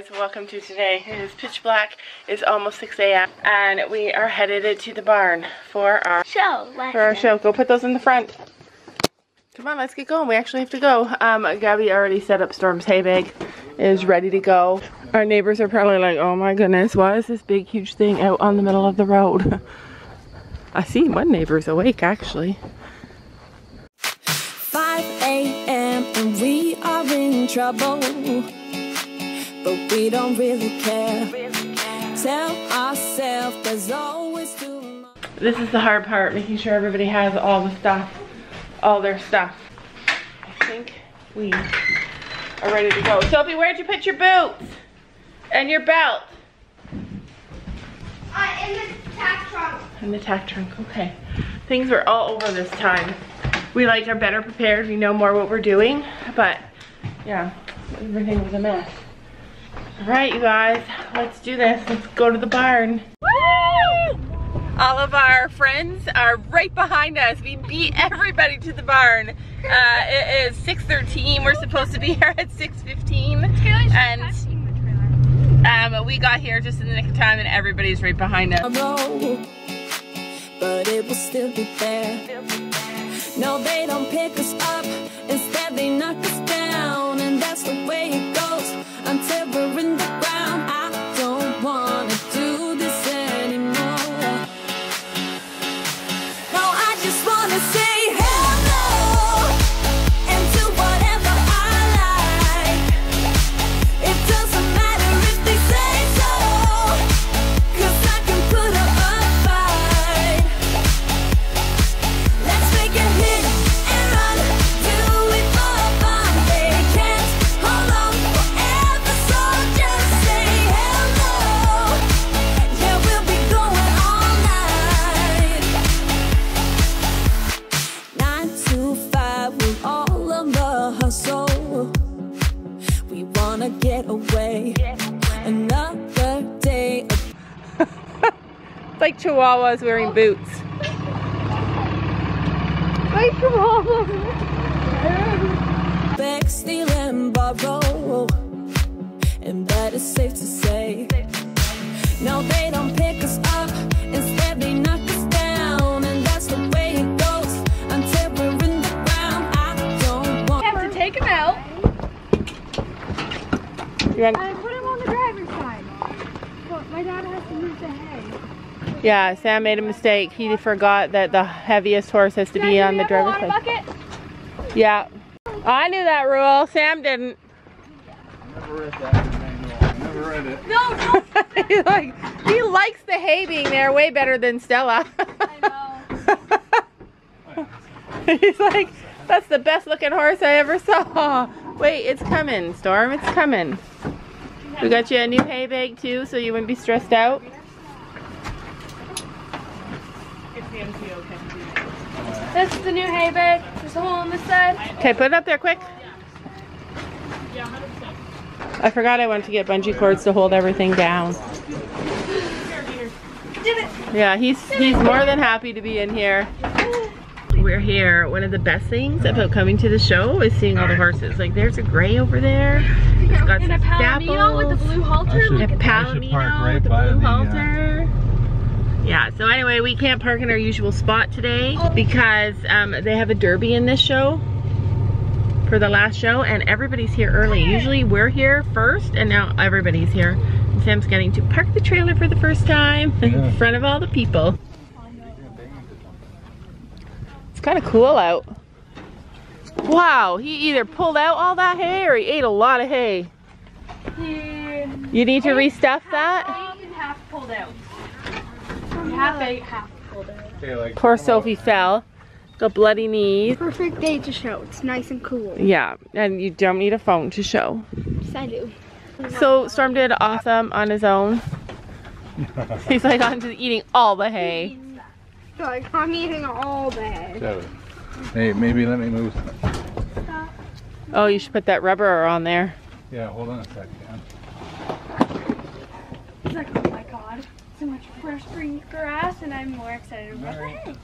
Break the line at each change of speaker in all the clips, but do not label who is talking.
morning guys welcome to today. It is pitch black it's almost 6 a.m and we are headed to the barn for our
show
for our show. Go put those in the front. Come on let's get going. We actually have to go. Um gabby already set up storm's hay bag is ready to go. Our neighbors are probably like oh my goodness why is this big huge thing out on the middle of the road? I see one neighbor's awake actually.
5 a.m. and we are in trouble. But we don't really care. Tell ourselves there's always tomorrow.
This is the hard part, making sure everybody has all the stuff, all their stuff. I think we are ready to go. Sophie, where'd you put your boots? And your belt?
Uh, in the tack trunk.
In the tack trunk, okay. Things were all over this time. We like are better prepared, we know more what we're doing, but yeah, everything was a mess. All right, you guys, let's do this. Let's go to the barn. All of our friends are right behind us. We beat everybody to the barn. Uh, it is 6.13. We're supposed to be here at 6.15. And um, we got here just in the nick of time and everybody's right behind us.
But it will still be there. No, they don't pick us up. Instead, they knock us down. And that's the way it goes we're in the ground.
It's like chihuahuas wearing boots.
Beg, steal, and borrow. And that is safe to say. No, they don't pick us up. Instead, they knock us down. And that's the way it goes until we're in the ground. I don't want.
have to take him out.
You want-
I put him on the driver's side. But my dad has to move the hay.
Yeah, Sam made a mistake. He forgot that the heaviest horse has to be on the driver's side.
bucket?
Yeah. I knew that rule. Sam didn't.
Never read that manual. Never read it.
No, no.
he like he likes the hay being there way better than Stella.
I know.
He's like, that's the best looking horse I ever saw. Wait, it's coming, Storm. It's coming. We got you a new hay bag too, so you wouldn't be stressed out.
This is the new hay bag. There's a hole on this side.
Okay, put it up there quick. I forgot I went to get bungee cords to hold everything down. Yeah, he's he's more than happy to be in here. We're here. One of the best things about coming to the show is seeing all the horses. Like there's a gray over there. It's got
And a
some
palomino with the blue halter.
I should-
Look
A
at that.
I should park
palomino
right
with the
by
blue
the, uh,
halter. Yeah, so anyway, we can't park in our usual spot today because um, they have a derby in this show for the last show and everybody's here early. Usually we're here first and now everybody's here. And Sam's getting to park the trailer for the first time
Yeah.
in front of all the people. It's kind of cool out. Wow, he either pulled out all that hay or he ate a lot of hay.
Yeah.
You need to restuff that?
Half pulled out. Half eight, half pulled out.
Okay,
Poor Sophie fell. Got bloody knees.
Perfect day to show. It's nice and cool.
Yeah, and you don't need a phone to show.
Yes, I do.
So Storm did awesome on his own. He's like on to eating all the hay.
Like, I'm eating all day.
Seven. Hey, maybe let me move.
Oh, you should put that rubber on there.
Yeah, hold on a second.
Oh It's like, oh my god, so much fresh green grass, and I'm more excited about the hay.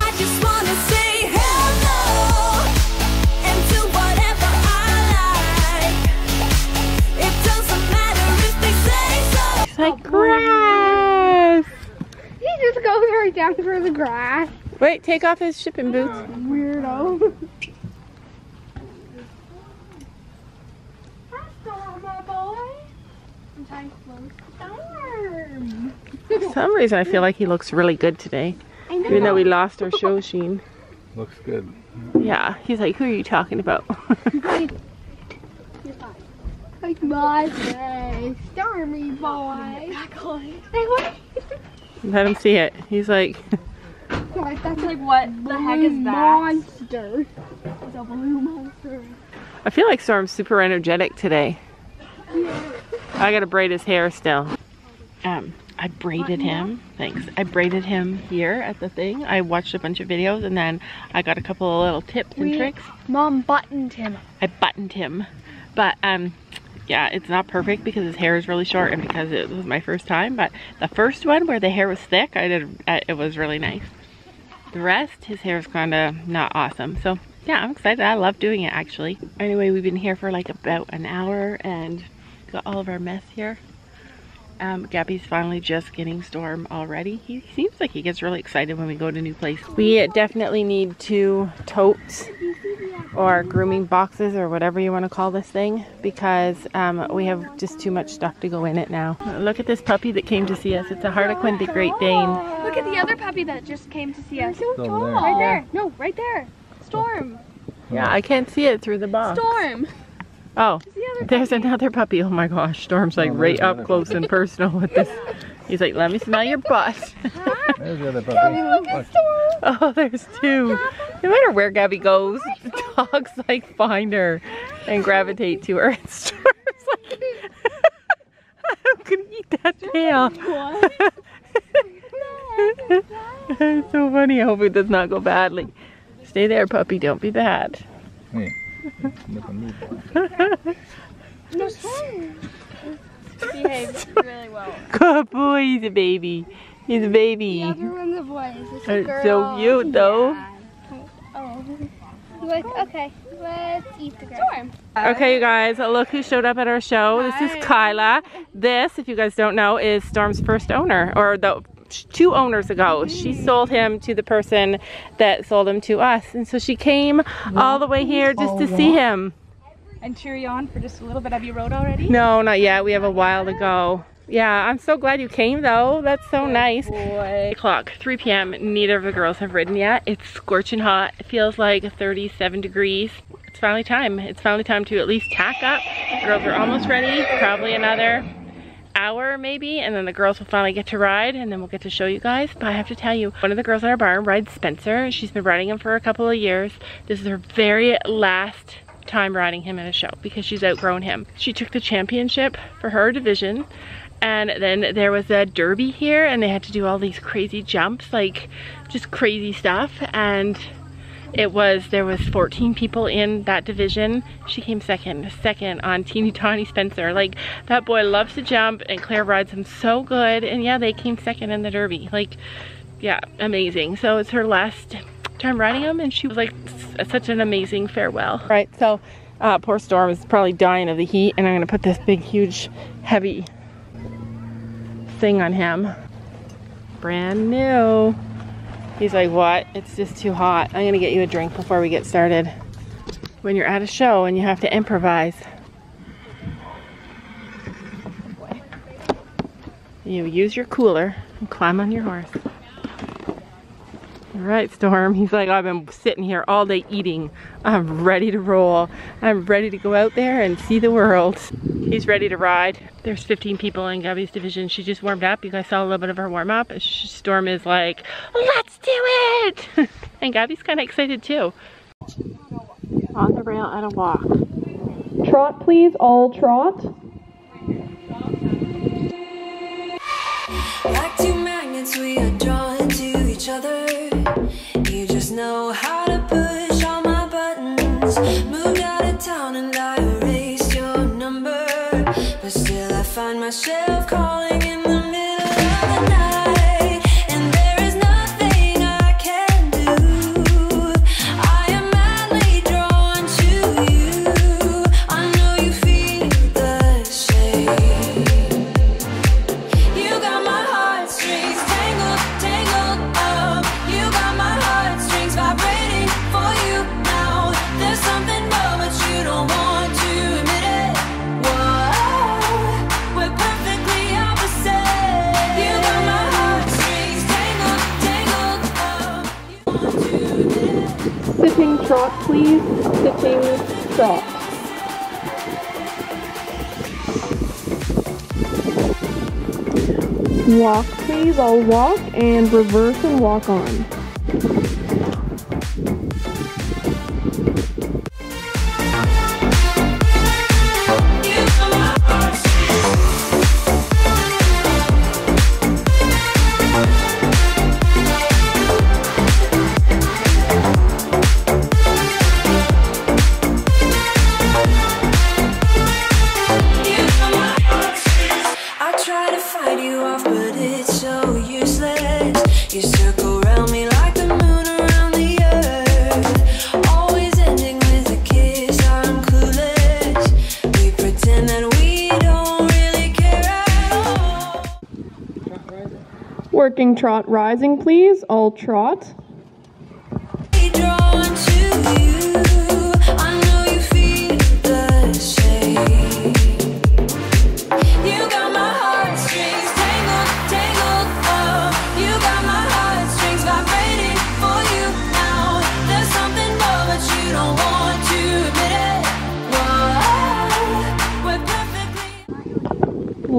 I just wanna say hello and do whatever I like. It doesn't
She's like, grass.
He just goes right down through the grass.
Wait, take off his shipping boots.
Oh, weirdo. Storm, my boy. I'm trying to close. Storm.
For some reason, I feel like he looks really good today.
I know.
Even though we lost our show sheen.
Looks good.
Yeah, he's like, who are you talking about?
Like my day, Stormy boy. Hey, what?
Let him see it. He's like,
Like, that's
Like what the heck is that?
monster. It's a blue monster.
I feel like Storm's super energetic today. I gotta braid his hair still. Um, I braided him. Thanks. I braided him here at the thing. I watched a bunch of videos and then I got a couple of little tips and
We-
tricks.
Mom buttoned him.
I buttoned him. But um yeah, it's not perfect because his hair is really short and because it was my first time. But the first one where the hair was thick, I did. It was really nice. The rest, his hair is kind of not awesome. So yeah, I'm excited. I love doing it actually. Anyway, we've been here for like about an hour and got all of our mess here. Um, Gabby's finally just getting Storm already. He seems like he gets really excited when we go to new places. We definitely need two totes or grooming boxes or whatever you want to call this thing because um, we have just too much stuff to go in it now. Look at this puppy that came to see us. It's a Harlequin the Great Dane.
Look at the other puppy that just came to see us.
Still there.
Right there. No, right there. Storm.
Yeah, I can't see it through the box.
Storm.
Oh,
The other
there's another puppy. Oh my gosh, Storm's like
Oh,
right up close and personal with this. He's like, let me smell your butt.
There's the other puppy. Look.
Oh, there's two. No matter where Gabby goes, the dogs like find her and gravitate to her. And Storm's like, I'm gonna eat that tail. it's so funny. I hope it does not go badly. Stay there, puppy. Don't be bad.
Hey. Look at me, boy.
No, Storm. Behaves really well.
Good boy. He's a baby. He's a baby.
The other one's a boy. It's a girl.
so cute, though.
Oh. Like, okay, let's eat the girl.
Okay, you guys, look who showed up at our show. This is Kyla. This, if you guys don't know, is Storm's first owner, or the two owners ago. She mm. sold him to the person that sold him to us. And so she came all the way here just to see him.
And cheer you on for just a little bit. Have you rode already?
No, not yet. We have a while to go. Yeah, I'm so glad you came though. That's so nice.
Boy.
o'clock, 3 p.m. Neither of the girls have ridden yet. It's scorching hot. It feels like 37 degrees. It's finally time. It's finally time to at least tack up. The girls are almost ready. Probably another hour maybe and then the girls will finally get to ride and then we'll get to show you guys. But I have to tell you one of the girls at our barn rides Spencer. She's been riding him for a couple of years. This is her very last time riding him in a show because she's outgrown him. She took the championship for her division and then there was a derby here and they had to do all these crazy jumps like just crazy stuff and it was there was 14 people in that division. She came second second on teeny tiny spencer. Like that boy loves to jump and claire rides him so good. And yeah they came second in the derby. Like yeah amazing. So it's her last time riding him and she was like such an amazing farewell. Right so uh, poor storm is probably dying of the heat and i'm gonna put this big huge heavy thing on him. Brand new He's like, what? It's just too hot. I'm gonna get you a drink before we get started. When you're at a show and you have to improvise. You use your cooler and climb on your horse. All right, Storm. He's like, I've been sitting here all day eating. I'm ready to roll. I'm ready to go out there and see the world. He's ready to ride. There's 15 people in Gabby's division. She just warmed up. You guys saw a little bit of her warm up. Storm is like, let's do it. and Gabby's kind of excited too. On the rail at a walk.
Trot, please, all trot.
Like two magnets, we are drawn to each other. You just know how to push all my buttons. Moved out of town and find myself calling trot please, sitting trot. Walk please, I'll walk and reverse and walk on. Working trot rising please, I'll trot.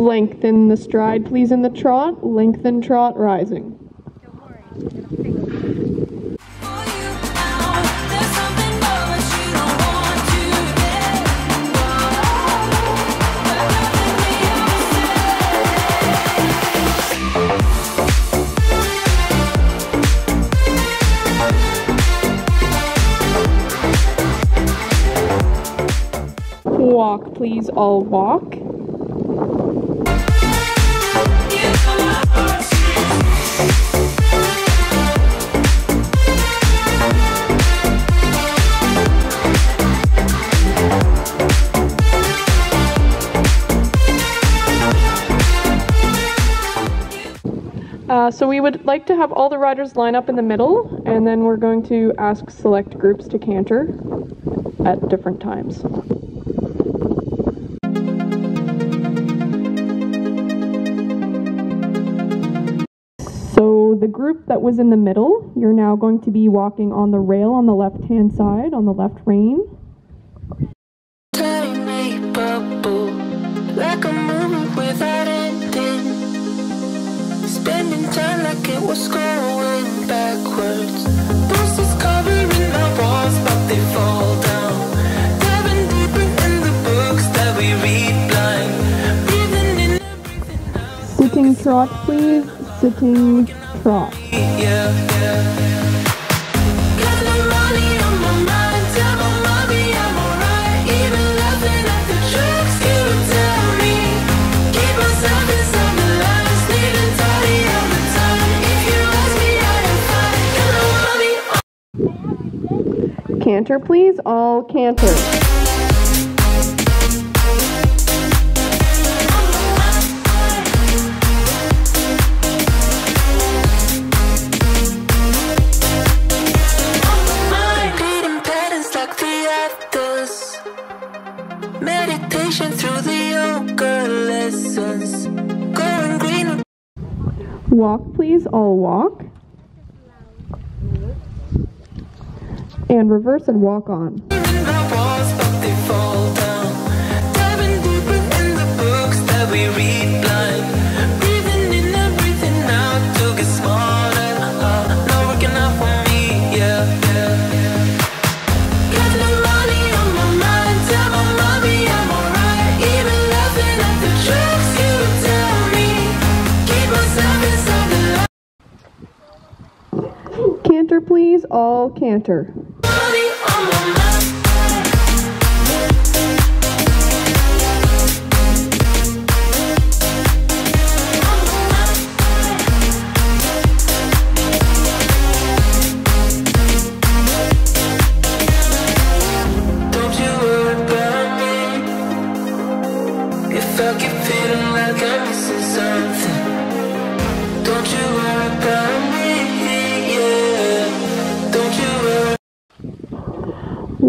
Lengthen the stride please in the trot, lengthen trot rising. Walk, please,
all There's
Uh, so we would like to have all the riders line up in the middle, and then we're going to ask select groups to canter at different times. So the group that was in the middle, you're now going to be walking on the rail on the left-hand side, on the left rein.
Time like it was going backwards. Bruises covering my walls, but they fall down. Diving deeper in the books that we read blind. Breathing in and breathing out.
Sitting trot, please. Sitting trot.
Yeah, yeah. Got
Canter, please. All canter.
Repeating patterns like the others. Meditation through the yoga lessons.
Walk, please. All walk. And reverse and walk on. Canter, please. All canter.
On my.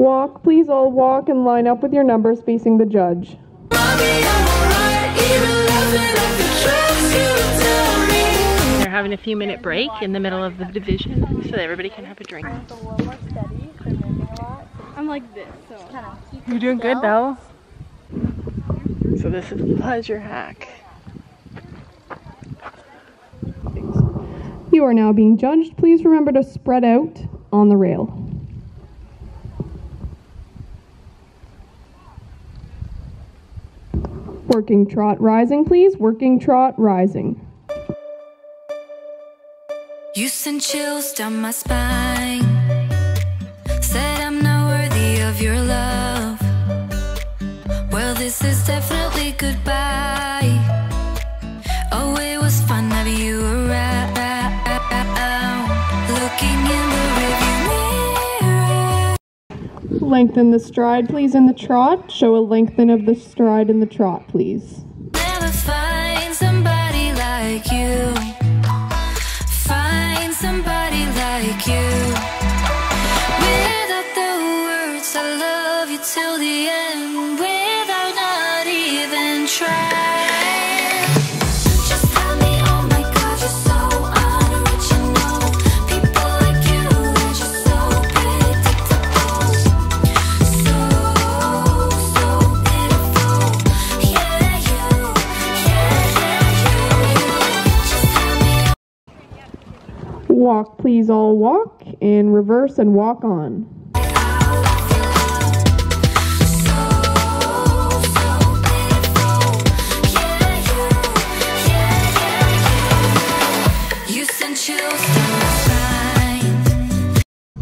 Walk, please. All walk and line up with your numbers facing the judge.
Mommy, I'm alright. Even laughing at the jokes you tell me.
They're having a few minute break in the middle of the division so that everybody can have a drink.
I'm like this, so.
You're doing good though. So this is pleasure hack.
You are now being judged. Please remember to spread out on the rail. Working trot rising, please. Working trot rising.
You send chills down my spine.
Lengthen the stride, please, in the trot. Show a lengthen of the stride in the trot, please.
Never find somebody like you. Find somebody like you. Without the words, I love you till the end. Without not even trying.
Walk, please, all walk. And reverse and walk on.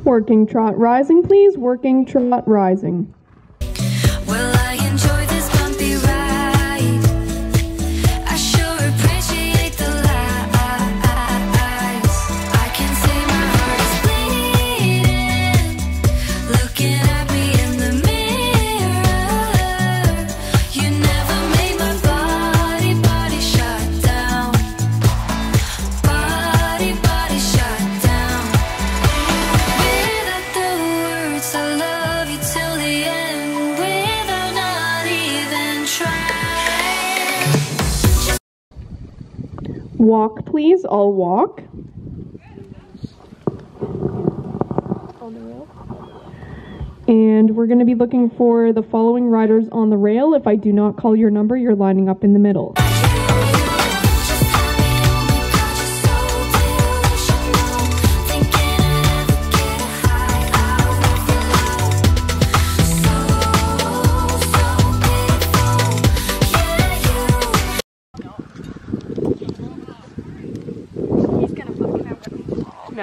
Working trot rising, please. Working trot rising. Walk, please, I'll walk. And we're going to be looking for the following riders on the rail. If I do not call your number, you're lining up in the middle.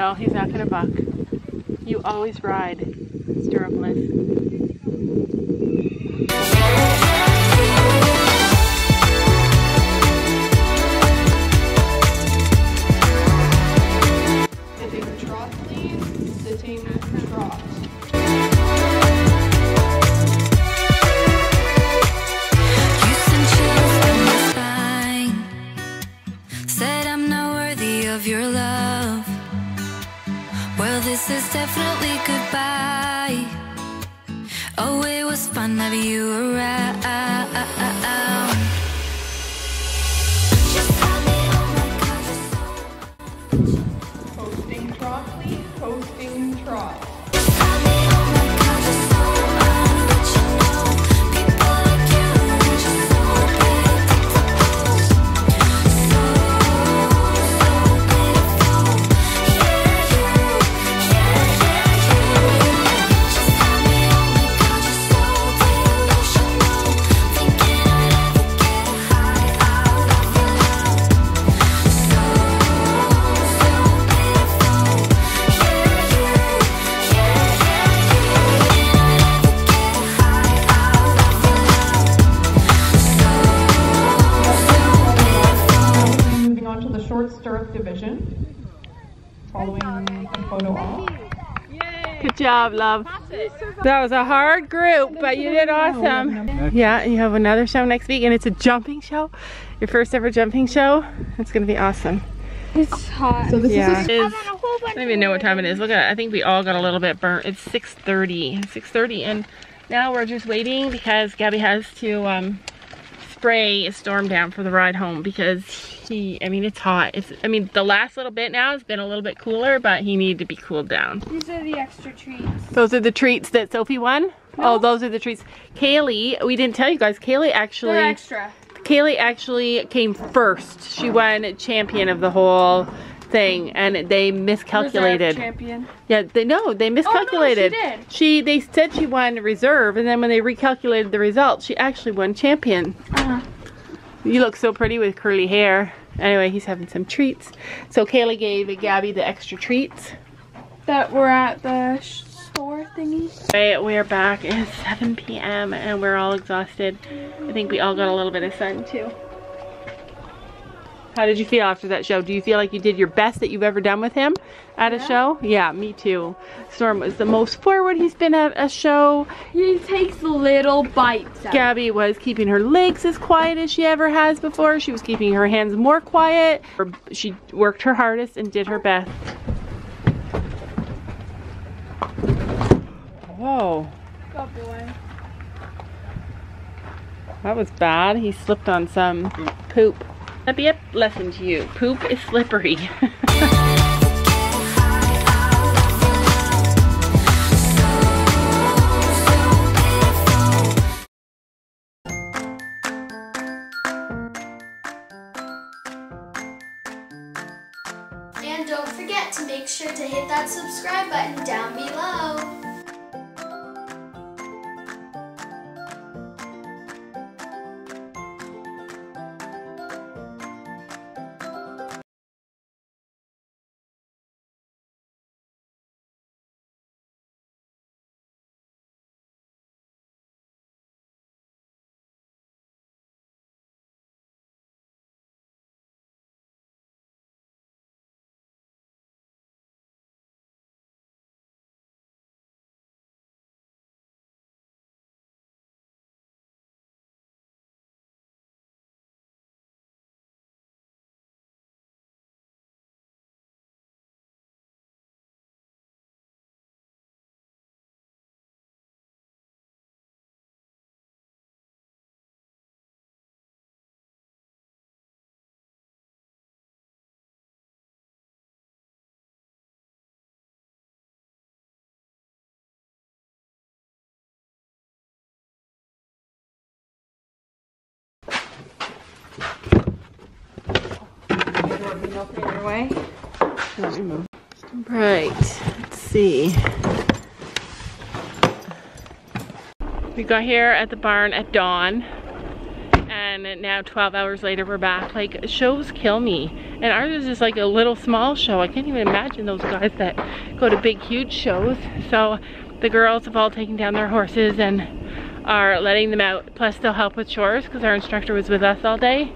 No, he's not gonna buck. You always ride stirrupless.
Definitely goodbye. Oh, it was fun having you around.
Good job, love. That was a hard group, but you did awesome. Yeah, you have another show next week, and it's a jumping show. Your first ever jumping show. It's gonna be awesome.
It's hot.
So this
Yeah.
is
It is- I don't even know what time it is. Look at it. I think we all got a little bit burnt. It's 6.30. 6.30 and now we're just waiting because Gabby has to um, spray a storm down for the ride home because he, I mean, it's hot. It's, I mean, the last little bit now has been a little bit cooler, but he needed to be cooled down.
These are the extra treats.
Those are the treats that Sophie won? Oh, those are the treats. Kaylee, we didn't tell you guys, Kaylee actually,
They're extra.
Kaylee actually came first. She won champion of the whole thing and they miscalculated.
Reserve champion.
Yeah, they no, they miscalculated.
Oh, no, did.
She they said she won reserve and then when they recalculated the results, she actually won champion.
Uh-huh.
You look so pretty with curly hair. Anyway, he's having some treats. So Kayla gave Gabby the extra treats.
That we're at the store thingy.
Okay, we're back. It's 7 p.m. and we're all exhausted. I think we all got a little bit of sun too. How did you feel after that show? Do you feel like you did your best that you've ever done with him at a show? Yeah, me too. Storm was the most forward he's been at a show.
He takes little bites. Out.
Gabby was keeping her legs as quiet as she ever has before. She was keeping her hands more quiet. She worked her hardest and did her best. Whoa,
Oh boy.
that was bad. He slipped on some poop. That'd be a lesson to you. Poop is slippery.
And don't forget to make sure to hit that subscribe button down below. Right, let's see. We got here at the barn at dawn and now 12 hours later we're back. Like shows kill me and ours is just like a little small show. I can't even imagine those guys that go to big huge shows. So the girls have all taken down their horses and are letting them out. Plus they'll help with chores because our instructor was with us all day.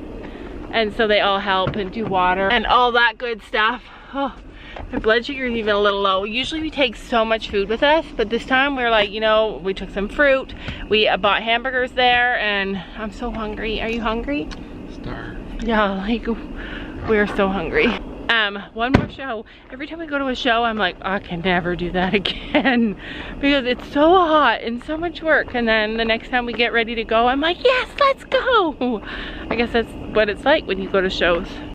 And so they all help and do water and all that good stuff. Oh, my blood sugar is even a little low. Usually we take so much food with us, but this time we are like, you know, we took some fruit. We uh, bought hamburgers there and I'm so hungry. Are you hungry?
Star.
Yeah, like we're so hungry. Um, one more show. Every time we go to a show, I'm like, I can never do that again because it's so hot and so much work. And then the next time we get ready to go, I'm like, yes, let's go. I guess that's what it's like when you go to shows.